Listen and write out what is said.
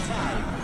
time.